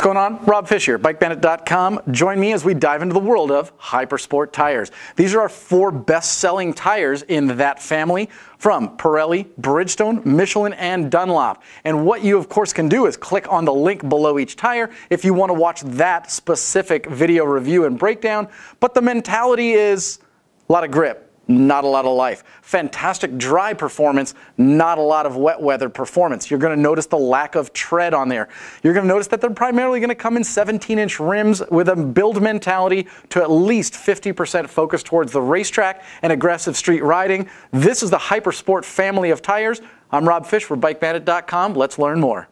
What's going on? Rob Fisher, BikeBandit.com. Join me as we dive into the world of Hypersport tires. These are our four best-selling tires in that family from Pirelli, Bridgestone, Michelin, and Dunlop. And what you, of course, can do is click on the link below each tire if you want to watch that specific video review and breakdown. But the mentality is a lot of grip, not a lot of life. Fantastic dry performance, not a lot of wet weather performance. You're going to notice the lack of tread on there. You're going to notice that they're primarily going to come in 17 inch rims with a build mentality to at least 50% focus towards the racetrack and aggressive street riding. This is the Hypersport family of tires. I'm Rob Fish for BikeBandit.com. Let's learn more.